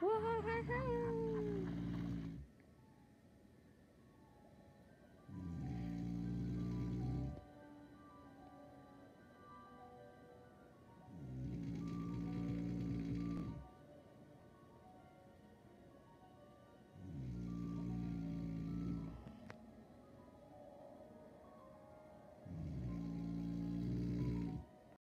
哇哈哈